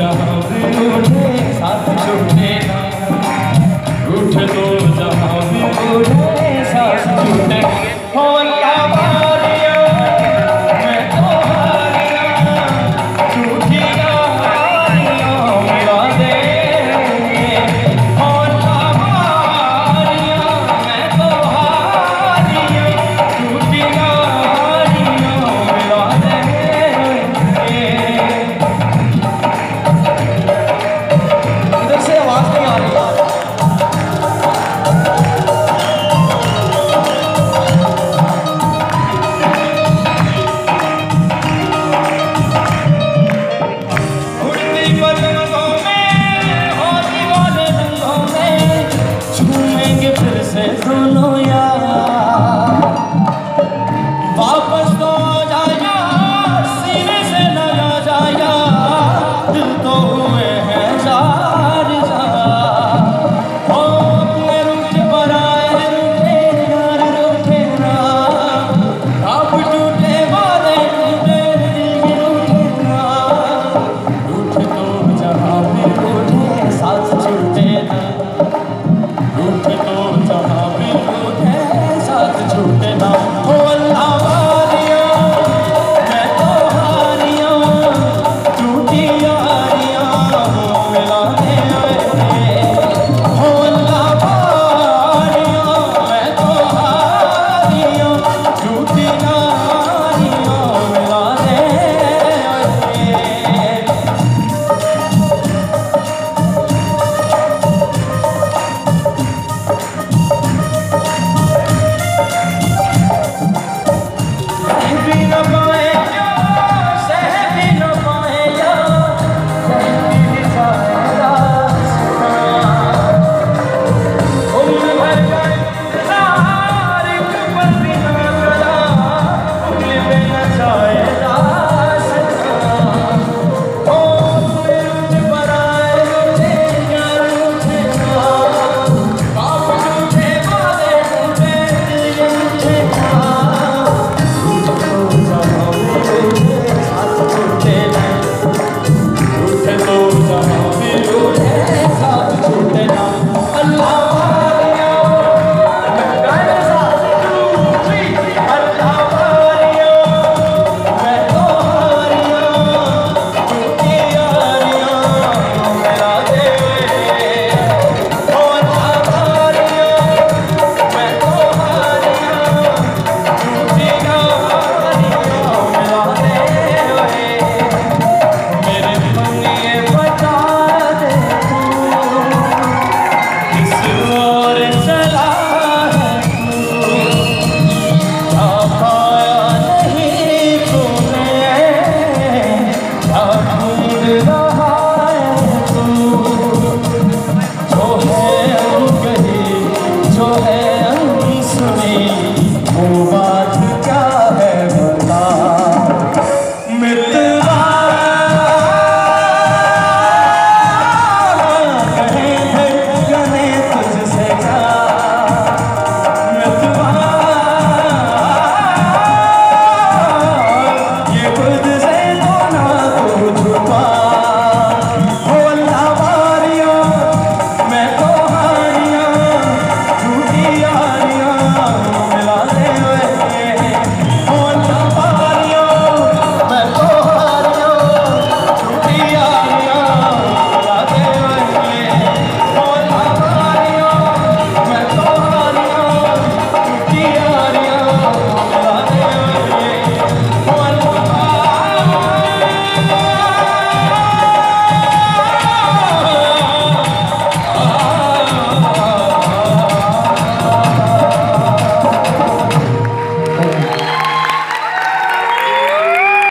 जहाँ भी उठे। साथ उठे उठे तो जहाँ भी उठे over.